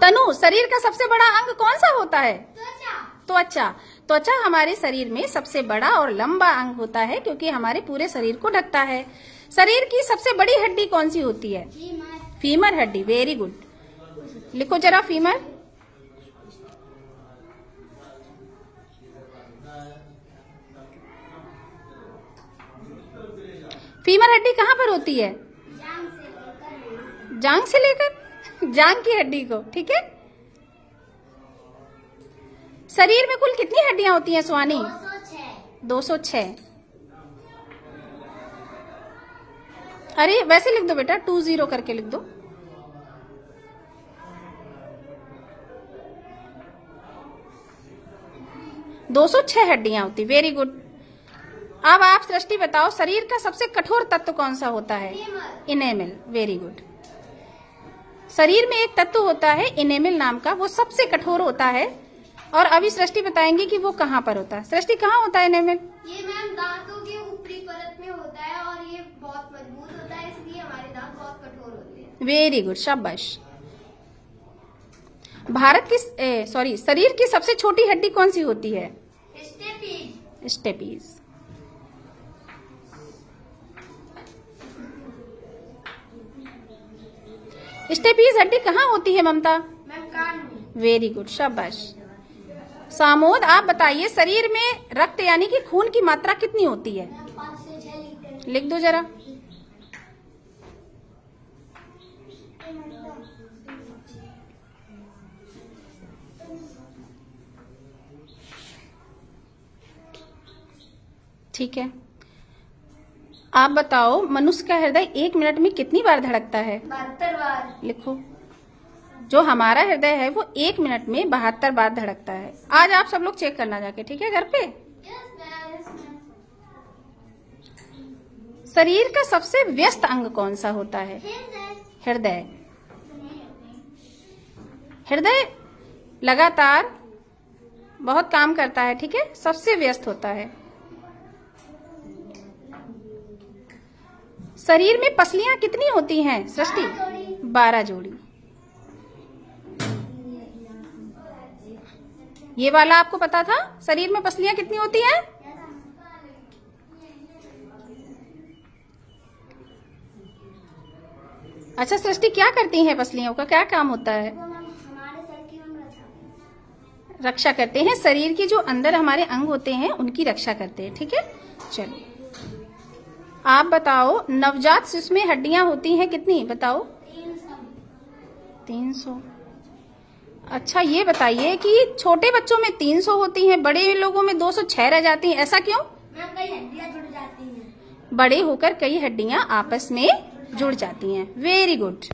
तनु शरीर का सबसे बड़ा अंग कौन सा होता है? तो अच्छा त्वचा। त्वचा हमारे शरीर में सबसे बड़ा और लंबा अंग होता है क्योंकि हमारे पूरे शरीर को ढकता है। शरीर की सबसे बड़ी हड्डी कौन सी होती है? फीमर। हड्डी वेरी गुड लिखो जरा फीमर। फीमर हड्डी कहाँ पर होती है? जांग से लेकर? जांग की हड्डी को ठीक है? शरीर में कुल कितनी हड्डियाँ होती हैं सुहानी? 206 अरे वैसे लिख दो बेटा टू ज़ीरो करके लिख दो। दो सौ छह हड्डियाँ होती वेरी गुड अब आप सृष्टि बताओ शरीर का सबसे कठोर तत्व कौन सा होता है? इनेमिल। वेरी गुड शरीर में एक तत्व होता है इनेमिल नाम का वो सबसे कठोर होता है। और अभी सृष्टि बताएँगे कि वो कहाँ पर होता है। सृष्टि कहाँ होता है इनेमिल ये मैम दांतों के ऊपरी परत में होता है और ये बहुत मज़बूत होता है इसलिए हमारे दांत बहुत कठोर होते हैं। वेरी गुड शाबाश। भारत की सॉरी शरीर की सबसे छोटी हड्डी कौन सी होती है? स्टेपीज। स्टेपीज। स्टेपीज हड्डी कहाँ होती है ममता? मैम कान में। वेरी गुड शाबाश। सामोद आप बताइए शरीर में रक्त यानी कि खून की मात्रा कितनी होती है? लिख दो जरा। ठीक है। आप बताओ मनुष्य का हृदय एक मिनट में कितनी बार धड़कता है? बहत्तर बार। लिखो। जो हमारा हृदय है वो एक मिनट में बहत्तर बार धड़कता है। आज आप सब लोग चेक करना जाके ठीक है घर पे? शरीर का सबसे व्यस्त अंग कौन सा होता है? हृदय। हृदय लगातार बहुत काम करता है ठीक है? सबसे व्यस्त होता है। शरीर में पसलियाँ कितनी होती हैं, सृष्टि? बारह जोड़ी। ये वाला आपको पता था? शरीर में पसलियाँ कितनी होती हैं? अच्छा सृष्टि क्या करती हैं पसलियों का? क्या काम होता है? रक्षा करते हैं। शरीर के जो अंदर हमारे अंग होते हैं, उनकी रक्षा करते हैं, ठीक है? चलो। आप बताओ नवजात शिशु में हड्डियाँ होती हैं कितनी? बताओ। तीन सौ। अच्छा ये बताइए कि छोटे बच्चों में तीन सौ होती हैं बड़े लोगों में दो सौ छह रह जाती हैं ऐसा क्यों? कई हड्डियाँ जुड़ जाती हैं। बड़े होकर कई हड्डियाँ आपस में जुड़ जाती हैं। Very good